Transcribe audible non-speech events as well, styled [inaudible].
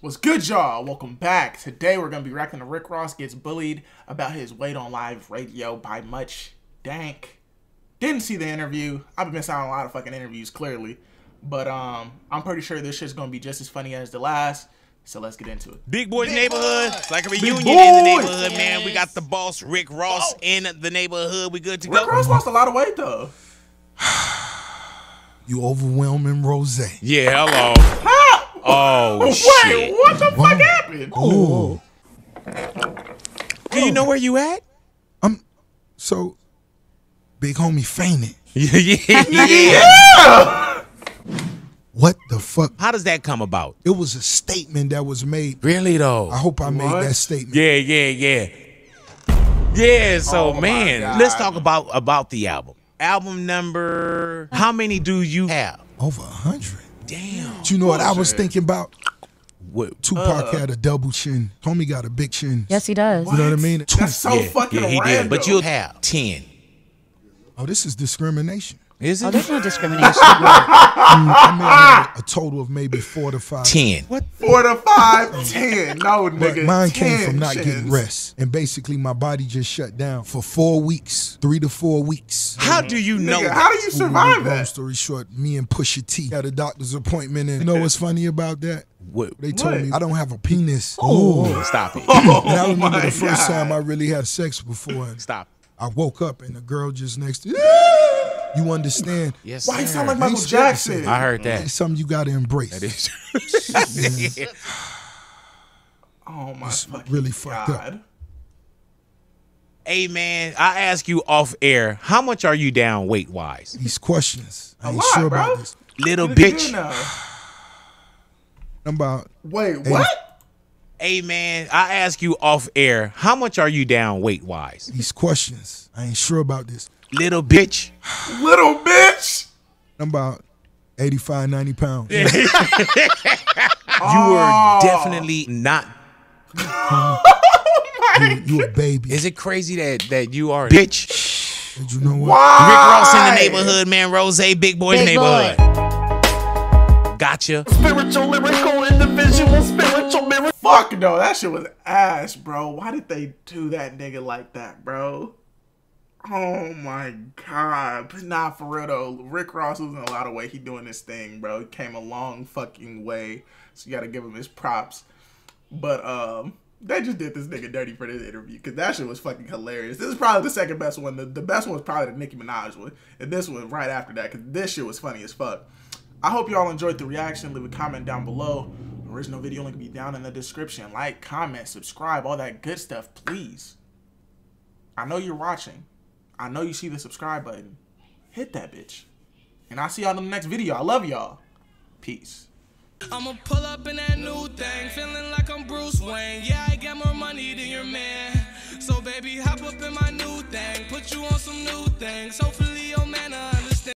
What's good, y'all? Welcome back. Today we're gonna be reacting to Rick Ross gets bullied about his weight on live radio by Much Dank. Didn't see the interview. I've been missing out on a lot of fucking interviews, clearly. But um, I'm pretty sure this shit's gonna be just as funny as the last. So let's get into it. Big Boys Neighborhood. It's like a reunion in the Boys. neighborhood, man. We got the boss, Rick Ross, in the neighborhood. We good to Rick go? Ross lost a lot of weight though. [sighs] You overwhelming rose. Yeah, hello. Oh, Wait, shit. what the fuck happened? Ooh. Do you know where you at? I'm so big homie fainted. yeah, [laughs] yeah, yeah. Yeah. What the fuck? How does that come about? It was a statement that was made. Really, though? I hope I made that statement. Yeah, yeah, yeah. Yeah, so Oh, man, let's talk about about the album. Album number. How many do you have? Over a hundred. Damn. But you know what I was thinking about? What? Tupac uh. had a double chin. Homie got a big chin. Yes, he does. You know what I mean? That's so yeah, fucking yeah, he random. did. But you'll have ten. Oh, this is discrimination. Is it? Oh, it? there's no discrimination. [laughs] I may mm, a total of maybe four to five. ten. What? four to five, [laughs] ten. No, But nigga. mine came from not chins. getting rest. And basically my body just shut down for four weeks, three to four weeks. How do you know? Nigga, how do you survive Long that? story short, me and Pusha T had a doctor's appointment, and you know what's funny about that? What? They told What? me I don't have a penis. Oh, oh, oh stop it. [laughs] And I Oh remember my the first God. time I really had sex before, Stop. I woke up and the girl just next to you understand? Yes. Why you sound like I Michael ain't Jackson? I heard that. It's something you got to embrace. That is. [laughs] Oh my fucking really fucked up. God. hey man, I ask you off air, how much are you down weight wise? These questions, I A ain't lot, sure bro. about this. Little What bitch. do? I'm about Wait, what? Hey man, I ask you off air, how much are you down weight wise? these questions. I ain't sure about this. Little bitch. Little bitch. I'm about 85, 90 pounds. [laughs] You Oh. were definitely not. [laughs] Oh you, you a baby. Is it crazy that that you are a bitch? Did you know what? Why? Rick Ross in the neighborhood, man. Rose, Big Boys Big neighborhood. Gotcha. spiritual, lyrical, individual, spiritual, mirror. Fuck no, that shit was ass, bro. Why did they do that nigga like that, bro? Oh my god. But nah, for real though. Rick Ross was in a lot of way. He doing this thing, bro. He came a long fucking way. So you gotta give him his props. But um they just did this nigga dirty for this interview because that shit was fucking hilarious. This is probably the second best one. The, the best one was probably the Nicki Minaj one, and this one right after that because this shit was funny as fuck. I hope y'all enjoyed the reaction. Leave a comment down below. Original video link will be down in the description. Like, comment, subscribe, all that good stuff, please. I know you're watching. I know you see the subscribe button. Hit that bitch. And I'll see y'all in the next video. I love y'all. Peace. I'ma pull up in that new thing, feeling like I'm Bruce Wayne. Yeah, I more money than your man. So baby, hop up in my new thing, put you on some new things. Hopefully